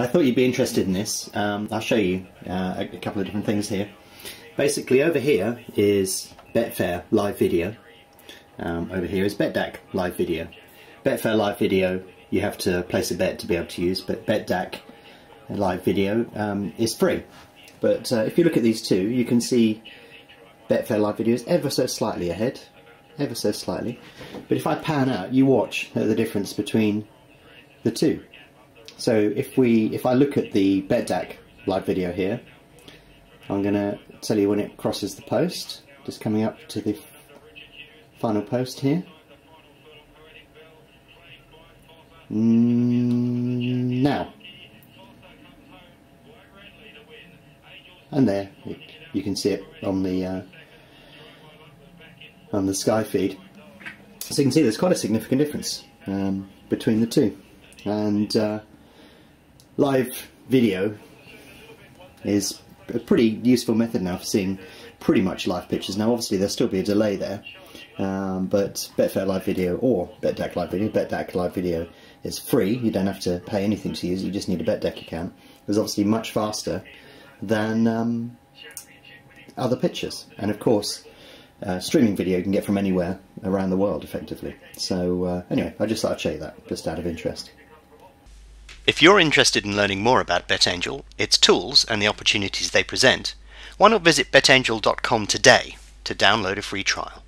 I thought you'd be interested in this. Um, I'll show you uh, a, a couple of different things here. Basically over here is Betfair live video. Um, over here is BetDAQ live video. Betfair live video you have to place a bet to be able to use, but BetDAQ live video um, is free. But uh, if you look at these two, you can see Betfair live video is ever so slightly ahead, ever so slightly. But if I pan out, you watch the difference between the two. So if we, if I look at the BetDAQ live video here, I'm going to tell you when it crosses the post, just coming up to the final post here. Mm, now. And there, you can see it on the uh, on the Sky feed. So you can see there's quite a significant difference um, between the two. And uh, live video is a pretty useful method now for seeing pretty much live pictures. Now obviously there'll still be a delay there, um, but Betfair Live Video or BetDAQ Live Video, BetDAQ Live Video is free, you don't have to pay anything to use it, you just need a BetDAQ account. It's obviously much faster than um, other pictures. And of course, uh, streaming video you can get from anywhere around the world effectively. So uh, anyway, I just thought I'd show you that, just out of interest. If you're interested in learning more about BetAngel, its tools and the opportunities they present, why not visit betangel.com today to download a free trial.